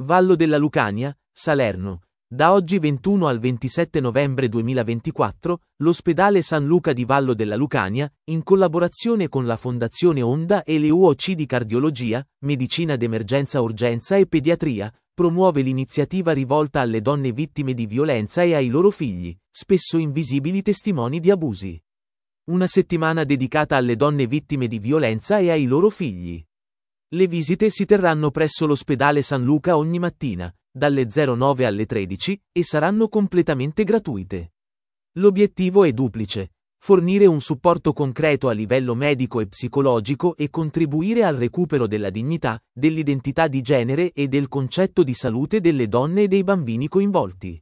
Vallo della Lucania, Salerno. Da oggi 21 al 27 novembre 2024, l'ospedale San Luca di Vallo della Lucania, in collaborazione con la Fondazione Onda e le UOC di Cardiologia, Medicina d'Emergenza Urgenza e Pediatria, promuove l'iniziativa rivolta alle donne vittime di violenza e ai loro figli, spesso invisibili testimoni di abusi. Una settimana dedicata alle donne vittime di violenza e ai loro figli. Le visite si terranno presso l'ospedale San Luca ogni mattina, dalle 09 alle 13, e saranno completamente gratuite. L'obiettivo è duplice. Fornire un supporto concreto a livello medico e psicologico e contribuire al recupero della dignità, dell'identità di genere e del concetto di salute delle donne e dei bambini coinvolti.